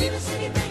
Little city baby.